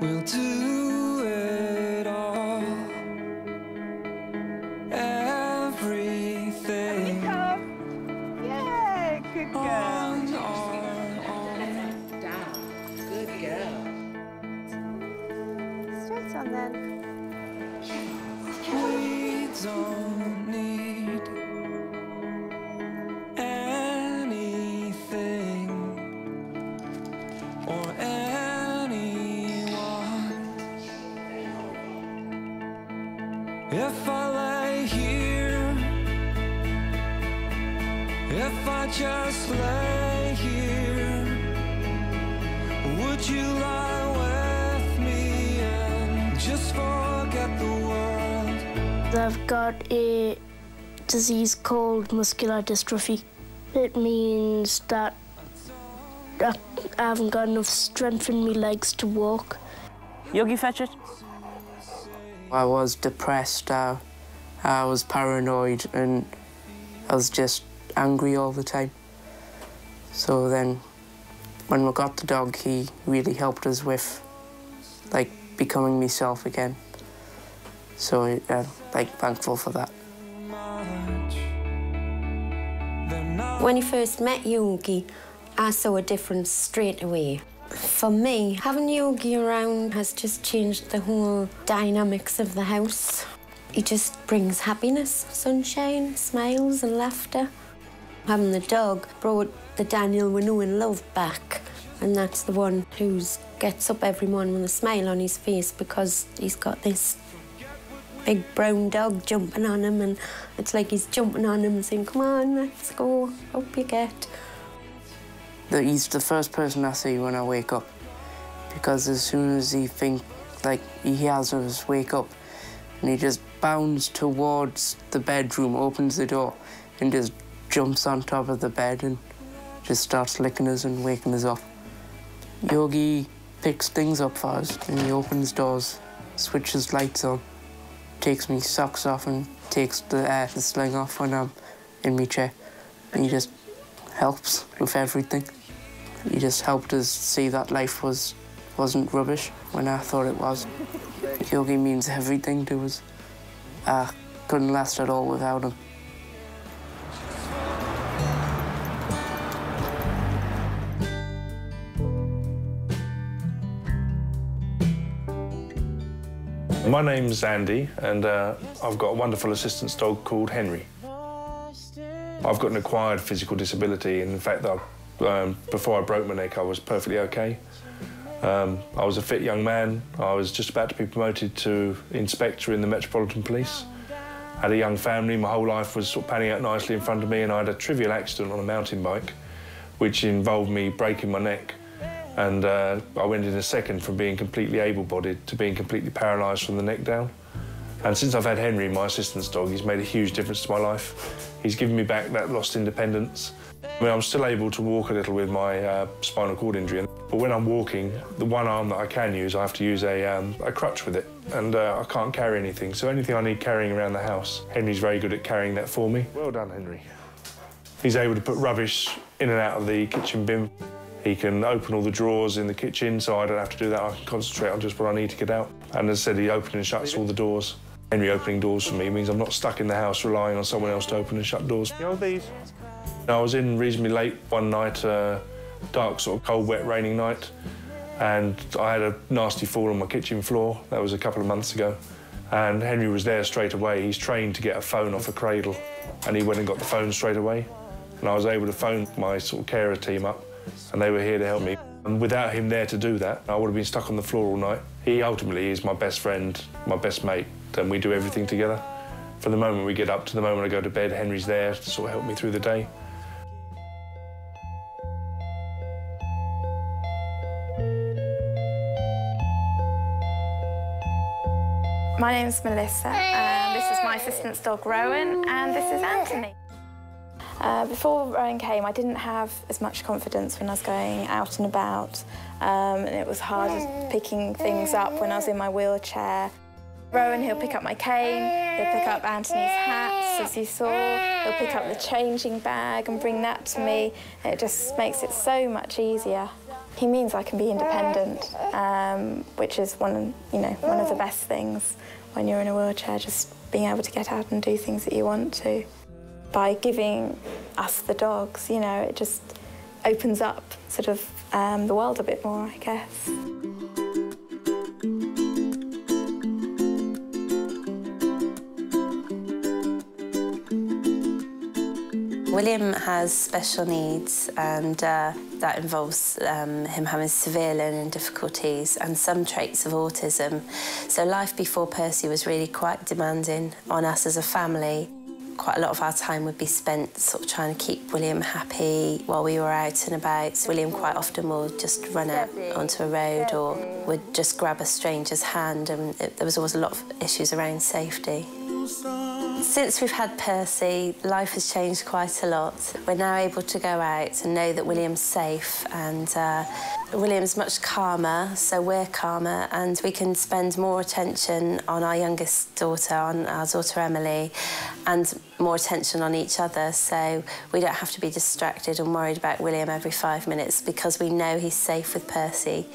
We'll do it all. Everything Yay, good girl. on our own. Down. Good girl. Straight on then. We don't need if I just lay here, would you lie with me and just forget the world? I've got a disease called muscular dystrophy. It means that I I haven't got enough strength in my legs to walk. Yogi Fetchit. I was depressed, uh, I was paranoid, and I was just angry all the time. So then, when we got the dog, he really helped us with, like, becoming myself again. So I'm, like, thankful for that. When I first met Yogi, I saw a difference straight away. For me, having Yogi around has just changed the whole dynamics of the house. He just brings happiness, sunshine, smiles, and laughter. Having the dog brought the Daniel we knew and loved back, and that's the one who gets up every morning with a smile on his face because he's got this big brown dog jumping on him, and it's like he's jumping on him and saying, Come on, let's go, up you get. he's the first person I see when I wake up. Because as soon as he think like he hears us wake up and he just bounds towards the bedroom, opens the door and just jumps on top of the bed and just starts licking us and waking us up. Yogi picks things up for us and he opens doors, switches lights on, takes me socks off and takes the, uh, the sling off when I'm in my chair. And he just helps with everything. He just helped us see that life was wasn't rubbish when I thought it was. Yogi means everything to us. I couldn't last at all without him. My name's Andy, and uh, I've got a wonderful assistance dog called Henry. I've got an acquired physical disability, and in fact, that um, before I broke my neck, I was perfectly okay. Um, I was a fit young man. I was just about to be promoted to inspector in the Metropolitan Police. I had a young family. My whole life was sort of panning out nicely in front of me, and I had a trivial accident on a mountain bike, which involved me breaking my neck. And uh, I went in a second from being completely able-bodied to being completely paralysed from the neck down. And since I've had Henry, my assistance dog, he's made a huge difference to my life. He's given me back that lost independence. I mean, I'm still able to walk a little with my uh, spinal cord injury, but when I'm walking, the one arm that I can use, I have to use a, um, a crutch with it, and uh, I can't carry anything. So anything I need carrying around the house, Henry's very good at carrying that for me. Well done, Henry. He's able to put rubbish in and out of the kitchen bin. He can open all the drawers in the kitchen, so I don't have to do that. I can concentrate on just what I need to get out. And as I said, he opens and shuts all the doors. Henry opening doors for me means I'm not stuck in the house relying on someone else to open and shut doors. You know these? I was in reasonably late one night, uh, dark, sort of cold, wet, raining night, and I had a nasty fall on my kitchen floor. That was a couple of months ago. And Henry was there straight away. He's trained to get a phone off a cradle, and he went and got the phone straight away. And I was able to phone my sort of carer team up, and they were here to help me. And without him there to do that, I would have been stuck on the floor all night. He ultimately is my best friend, my best mate, and we do everything together. From the moment we get up to the moment I go to bed, Henry's there to sort of help me through the day. My name's Melissa, and this is my assistance dog Rowan, and this is Anthony. Uh, before Rowan came, I didn't have as much confidence when I was going out and about, um, and it was hard picking things up when I was in my wheelchair. Rowan, he'll pick up my cane, he'll pick up Anthony's hats, as you saw, he'll pick up the changing bag and bring that to me. It just makes it so much easier. He means I can be independent, um, which is one, you know, one of the best things when you're in a wheelchair, just being able to get out and do things that you want to. By giving us the dogs, you know, it just opens up sort of um, the world a bit more, I guess. William has special needs and uh, that involves um, him having severe learning difficulties and some traits of autism. So life before Percy was really quite demanding on us as a family. Quite a lot of our time would be spent sort of trying to keep William happy while we were out and about. William quite often will just run out onto a road or would just grab a stranger's hand and it, there was always a lot of issues around safety. Since we've had Percy, life has changed quite a lot. We're now able to go out and know that William's safe and uh, William's much calmer, so we're calmer and we can spend more attention on our youngest daughter, on our daughter Emily, and more attention on each other, so we don't have to be distracted and worried about William every five minutes because we know he's safe with Percy.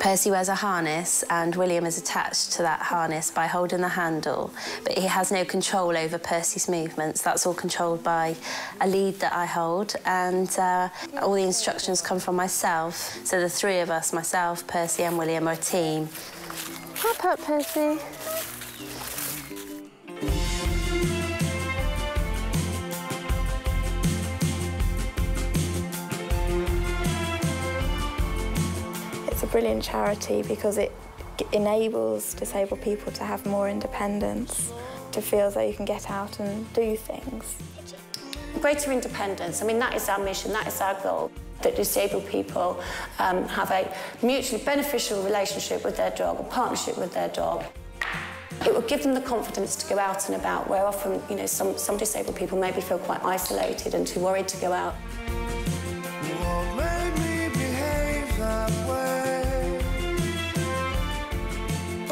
Percy wears a harness and William is attached to that harness by holding the handle, but he has no control over Percy's movements. That's all controlled by a lead that I hold and uh, all the instructions come from myself. So the three of us, myself, Percy and William, are a team. Hop up, Percy. Brilliant charity because it enables disabled people to have more independence, to feel as though you can get out and do things. Greater independence, I mean, that is our mission, that is our goal. That disabled people um, have a mutually beneficial relationship with their dog, a partnership with their dog. It will give them the confidence to go out and about, where often, you know, some, some disabled people maybe feel quite isolated and too worried to go out.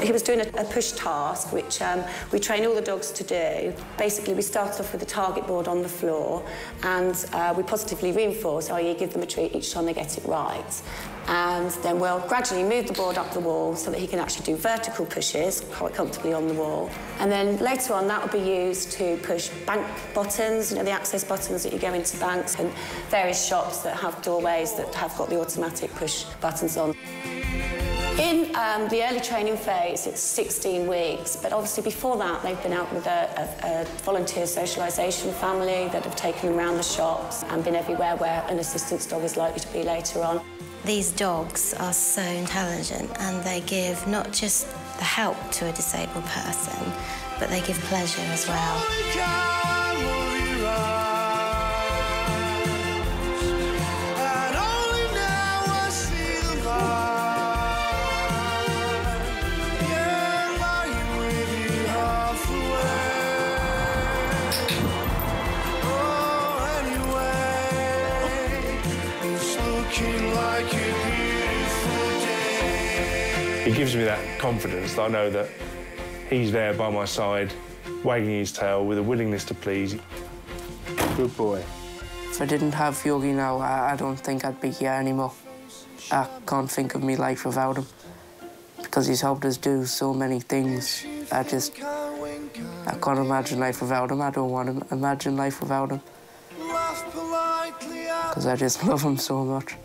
He was doing a, a push task, which um, we train all the dogs to do. Basically, we start off with a target board on the floor, and uh, we positively reinforce, i.e. give them a treat each time they get it right. And then we'll gradually move the board up the wall so that he can actually do vertical pushes quite comfortably on the wall. And then later on, that will be used to push bank buttons, you know, the access buttons that you go into banks and various shops that have doorways that have got the automatic push buttons on. In um, the early training phase, it's 16 weeks, but obviously before that, they've been out with a, a, a volunteer socialisation family that have taken them around the shops and been everywhere where an assistance dog is likely to be later on. These dogs are so intelligent and they give not just the help to a disabled person, but they give pleasure as well. He gives me that confidence that I know that he's there by my side, wagging his tail with a willingness to please. Good boy. If I didn't have Yogi now, I, I don't think I'd be here anymore. I can't think of me life without him. Because he's helped us do so many things. I just, I can't imagine life without him. I don't want to imagine life without him. Because I just love him so much.